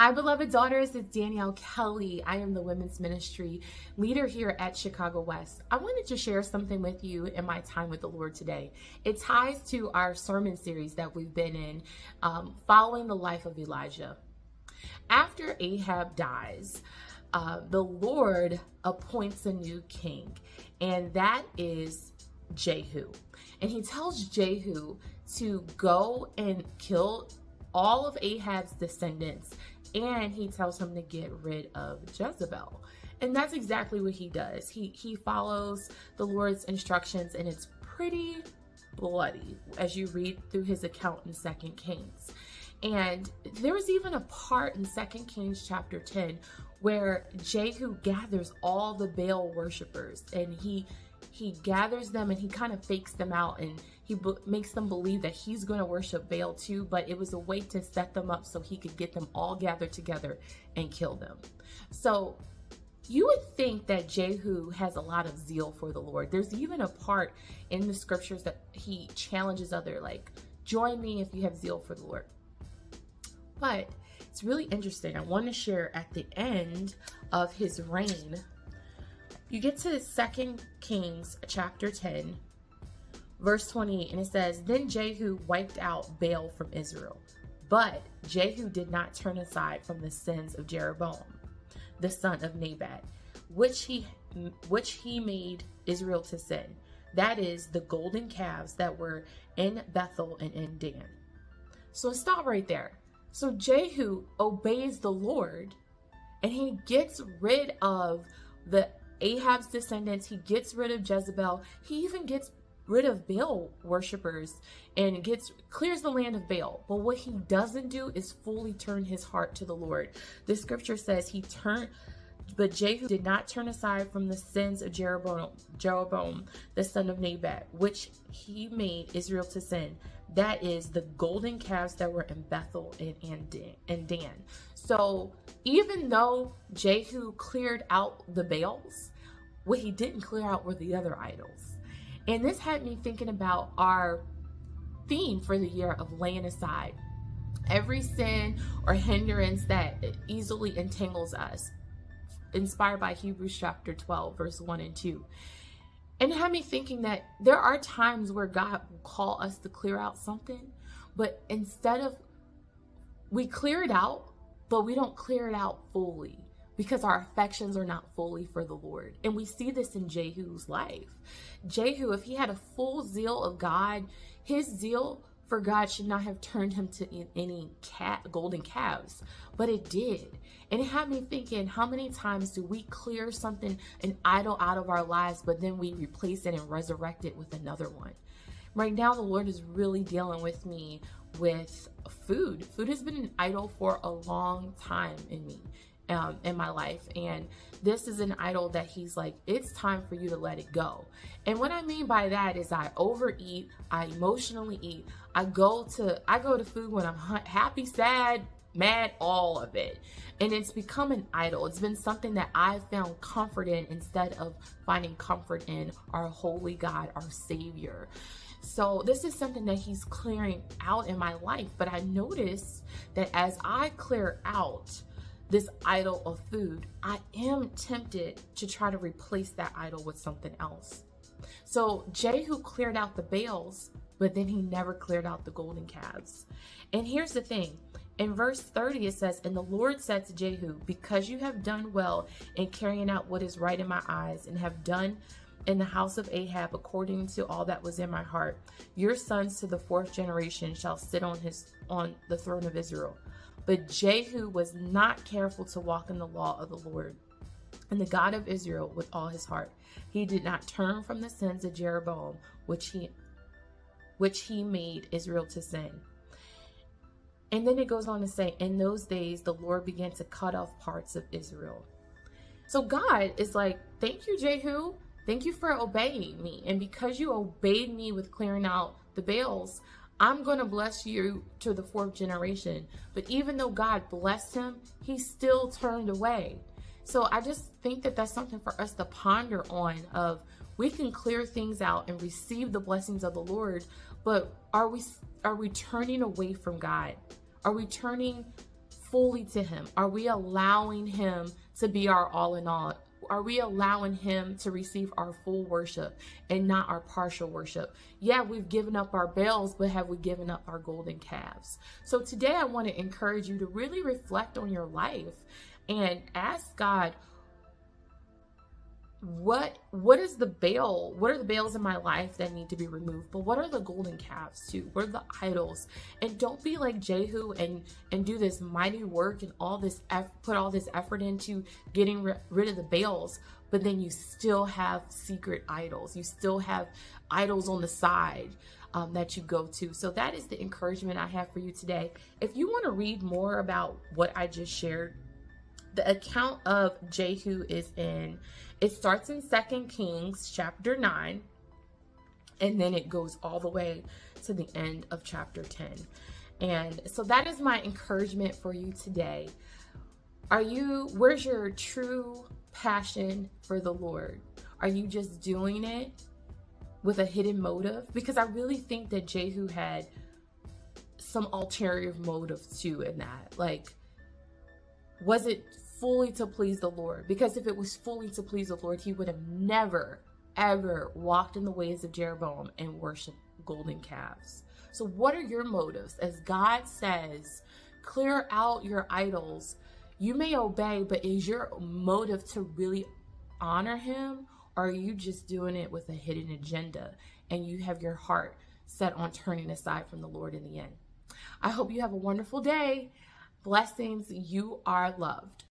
Hi, beloved daughters. It's Danielle Kelly. I am the women's ministry leader here at Chicago West. I wanted to share something with you in my time with the Lord today. It ties to our sermon series that we've been in, um, following the life of Elijah. After Ahab dies, uh, the Lord appoints a new king, and that is Jehu. And he tells Jehu to go and kill all of Ahab's descendants and he tells him to get rid of Jezebel. And that's exactly what he does. He he follows the Lord's instructions and it's pretty bloody as you read through his account in Second Kings. And there was even a part in Second Kings chapter 10 where Jehu gathers all the Baal worshippers and he he gathers them and he kind of fakes them out and he makes them believe that he's going to worship Baal too, but it was a way to set them up so he could get them all gathered together and kill them. So you would think that Jehu has a lot of zeal for the Lord. There's even a part in the scriptures that he challenges other like, join me if you have zeal for the Lord. But it's really interesting. I want to share at the end of his reign you get to Second Kings chapter 10, verse 28, and it says, Then Jehu wiped out Baal from Israel. But Jehu did not turn aside from the sins of Jeroboam, the son of Nebat, which he which he made Israel to sin. That is the golden calves that were in Bethel and in Dan. So stop right there. So Jehu obeys the Lord and he gets rid of the Ahab's descendants. He gets rid of Jezebel. He even gets rid of Baal worshippers and gets clears the land of Baal. But what he doesn't do is fully turn his heart to the Lord. The scripture says he turned but Jehu did not turn aside from the sins of Jeroboam, Jeroboam, the son of Nebat, which he made Israel to sin. That is the golden calves that were in Bethel and, and Dan. So even though Jehu cleared out the Baals, what he didn't clear out were the other idols. And this had me thinking about our theme for the year of laying aside every sin or hindrance that easily entangles us inspired by Hebrews chapter 12, verse 1 and 2. And it had me thinking that there are times where God will call us to clear out something, but instead of we clear it out, but we don't clear it out fully because our affections are not fully for the Lord. And we see this in Jehu's life. Jehu, if he had a full zeal of God, his zeal for God should not have turned him to any cat, golden calves, but it did. And it had me thinking, how many times do we clear something, an idol out of our lives, but then we replace it and resurrect it with another one? Right now, the Lord is really dealing with me with food. Food has been an idol for a long time in me um, in my life. And this is an idol that he's like, it's time for you to let it go. And what I mean by that is I overeat, I emotionally eat. I go to I go to food when I'm happy, sad, mad, all of it. And it's become an idol. It's been something that I've found comfort in instead of finding comfort in our holy God, our Savior. So this is something that he's clearing out in my life. But I notice that as I clear out this idol of food, I am tempted to try to replace that idol with something else. So Jehu cleared out the Baals, but then he never cleared out the golden calves. And here's the thing. In verse 30, it says, And the Lord said to Jehu, Because you have done well in carrying out what is right in my eyes, and have done in the house of Ahab according to all that was in my heart, your sons to the fourth generation shall sit on his on the throne of Israel. But Jehu was not careful to walk in the law of the Lord and the God of Israel with all his heart. He did not turn from the sins of Jeroboam, which he which he made Israel to sin. And then it goes on to say, in those days the Lord began to cut off parts of Israel. So God is like, thank you, Jehu. Thank you for obeying me. And because you obeyed me with clearing out the Baals, I'm going to bless you to the fourth generation. But even though God blessed him, he still turned away. So I just think that that's something for us to ponder on of we can clear things out and receive the blessings of the Lord, but are we are we turning away from God? Are we turning fully to Him? Are we allowing Him to be our all in all? Are we allowing Him to receive our full worship and not our partial worship? Yeah, we've given up our Baals, but have we given up our golden calves? So today I want to encourage you to really reflect on your life and ask God, what what is the Baal what are the Baals in my life that need to be removed? But what are the golden calves too? What are the idols? And don't be like jehu and and do this mighty work and all this eff- put all this effort into getting ri- rid of the Baals but then you still have secret idols. You still have idols on the side um, that you go to. So that is the encouragement i have for you today. If you want to read more about what i just shared the account of jehu is in it starts in Second Kings chapter 9 and then it goes all the way to the end of chapter 10. And so that is my encouragement for you today. Are you where's your true passion for the Lord? Are you just doing it with a hidden motive? Because I really think that Jehu had some ulterior motive too in that. Like was it fully to please the Lord. Because if it was fully to please the Lord, he would have never, ever walked in the ways of Jeroboam and worshiped golden calves. So, what are your motives? As God says, clear out your idols. You may obey, but is your motive to really honor him? Or are you just doing it with a hidden agenda and you have your heart set on turning aside from the Lord in the end? I hope you have a wonderful day. Blessings. You are loved.